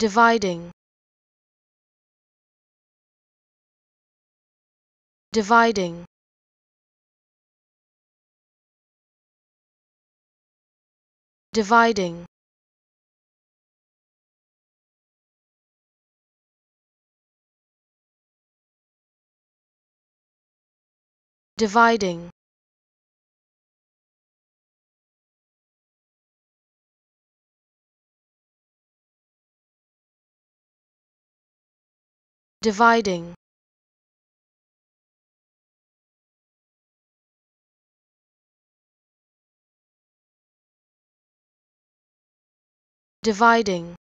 dividing. Dividing. Dividing. Dividing dividing. Dividing